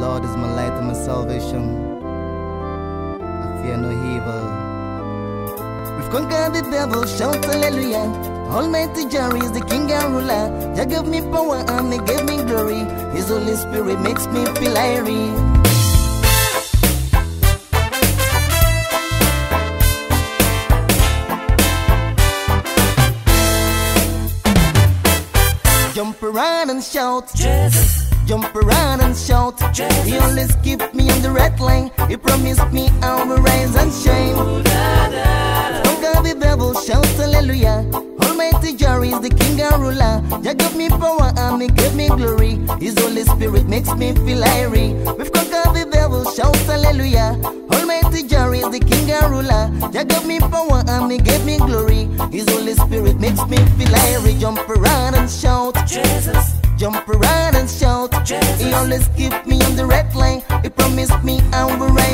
Lord is my light and my salvation. I fear no evil. We've conquered the devil, shout hallelujah. Almighty Jah is the king and ruler. Jah gave me power and he gave me glory. His Holy Spirit makes me feel airy. Jump around and shout. Jesus, Jump around and shout. Jesus. He always keep me on the red line. He promised me I will rise and shine. Conquer the devil, shout hallelujah. Almighty Jah is the king and ruler. Jah gave me power and he gave me glory. His Holy Spirit makes me feel airy. We've conquered the devil, shout hallelujah. Almighty Jah is the king and ruler. Jah gave me power and he gave me glory. His Holy Spirit makes me feel airy. Jump around and shout jump around and shout. Jesus. He always keep me on the right line. He promised me I will ride.